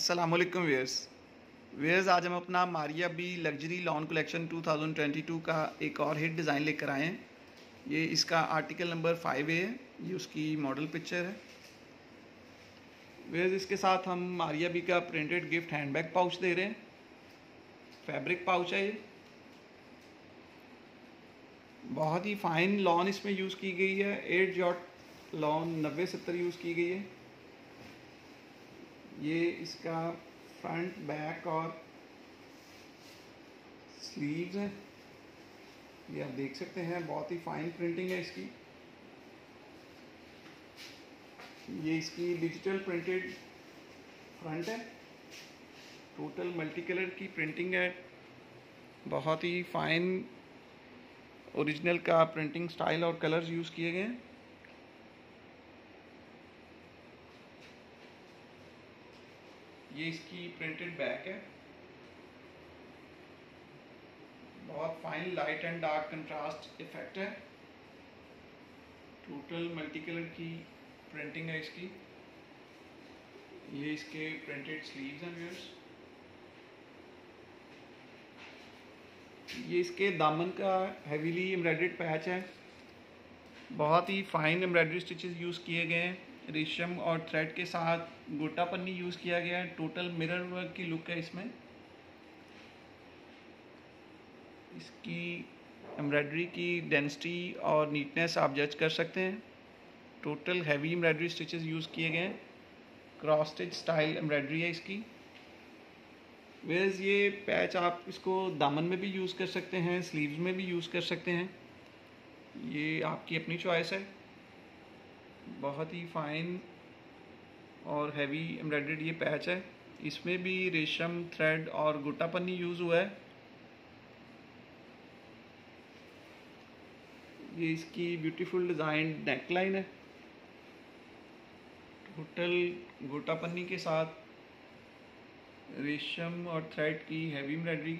वालेकुम wears wears आज हम अपना Maria B luxury lawn collection 2022 का एक और हिट डिज़ाइन लेकर आए हैं। ये इसका आर्टिकल नंबर फाइव ए है। ये उसकी मॉडल पिक्चर है। वेयर्स इसके साथ हम मारिया बी का प्रिंटेड गिफ्ट हैंडबैग पाउच दे रहे हैं। फैब्रिक पाउच है ये। बहुत ही फाइन लॉन इसमें यूज़ की गई है। एट जॉट लॉन नब्बे सत्तर यूज़ की गई है। ये इसका फ्रंट, बैक और स्लीव्स है। ये आप देख सकते हैं, बहुत ही फाइन प्रिंटिंग है इसकी। ये इसकी डिजिटल प्रिंटेड फ्रंट है। टोटल मल्टी कलर की प्रिंटिंग है। बहुत ही फाइन ओरिजिनल का प्रिंटिंग स्टाइल और कलर्स यूज़ किए गए हैं। ये इसकी प्रिंटेड बैक है। बहुत fine light and dark contrast effect है। टोटल मल्टी कलर की प्रिंटिंग है इसकी। ये इसके प्रिंटेड स्लीव्स हैं व्यूअर्स ये इसके दामन का हैवीली एम्ब्रॉयडर्ड पैच है। बहुत ही फाइन एम्ब्रॉयडरी स्टिचेस यूज़ किए गए हैं। रेशम और थ्रेड के साथ गोटा पन्नी यूज़ किया गया है। टोटल मिरर वर्क की लुक है इसमें। इसकी एम्ब्रॉयडरी की डेंसिटी और नीटनेस आप जज कर सकते हैं। Total heavy embroidery stitches use किए गए हैं। क्रॉस स्टिच स्टाइल एम्ब्रॉयडरी है इसकी। वेज ये पैच आप इसको दामन में भी यूज़ कर सकते हैं स्लीव्स में भी यूज़ कर सकते हैं। ये आपकी अपनी चॉइस है। बहुत ही फाइन और हैवी एम्ब्रॉयडर्ड ये पैच है। इसमें भी रेशम थ्रेड और गोटा पन्नी यूज़ हुआ है। ये इसकी ब्यूटीफुल डिज़ाइन नेकलाइन है। टोटल गोटा पन्नी के साथ रेशम और थ्रेड की हैवी एम्ब्रॉयडरी